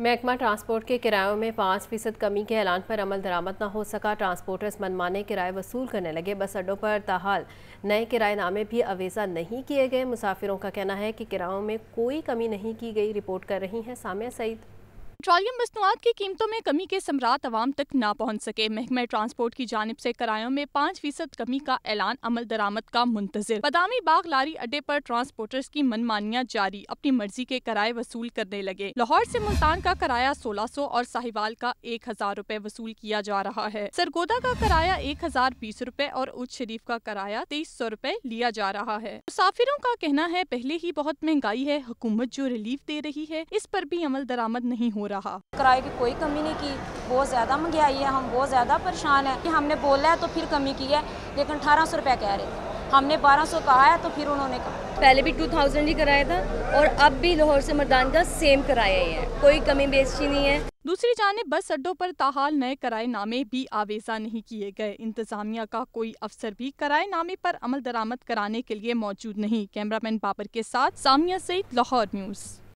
महकमा ट्रांसपोर्ट के किरायों में पाँच फ़ीसद कमी के ऐलान पर अमल दरामद न हो सका। ट्रांसपोर्टर्स मनमाने किराए वसूल करने लगे। बस अड्डों पर तहाल नए किराए नामे भी अवेजा नहीं किए गए। मुसाफिरों का कहना है कि किरायों में कोई कमी नहीं की गई, रिपोर्ट कर रही हैं सामिया सईद। पेट्रोलियम मसनूआत की कीमतों में कमी के सम्राट आवाम तक ना पहुँच सके। महकमा ट्रांसपोर्ट की जानब ऐसी किरायों में पाँच फ़ीसद कमी का ऐलान अमल दरामद का मुंतजर। बदामी बाग लारी अड्डे पर ट्रांसपोर्टर्स की मनमानियाँ जारी, अपनी मर्ज़ी के किराए वसूल करने लगे। लाहौर से मुल्तान का किराया सोलह सौ और साहिवाल का एक हज़ार रूपए वसूल किया जा रहा है। सरगोदा का किराया एक हज़ार बीस रूपए और उच्च शरीफ का किराया तेईस सौ रूपए लिया जा रहा है। मुसाफिरों का कहना है, पहले ही बहुत महँगाई है, हुकूमत जो रिलीफ दे रही है, इस पर भी अमल दरामद नहीं हो रहा। किराए की कोई कमी नहीं की। बहुत ज़्यादा महँगाई है हम बहुत ज़्यादा परेशान है हमने बोला है तो फिर कमी की है लेकिन अठारह सौ रुपया कह रहे थे हमने 1200 कहा है तो फिर उन्होंने कहा। पहले भी 2000 ही कराया था और अब भी लाहौर से मरदान का सेम कराया ही है। कोई कमी बेची नहीं है। दूसरी जानब बस अड्डों पर ताहाल नए कराए नामे भी आवेजा नहीं किए गए। इंतजामिया का कोई अफसर भी कराए नामे पर अमल दरामद कराने के लिए मौजूद नहीं। कैमरामैन बाबर के साथ सामिया सईद लाहौर न्यूज़।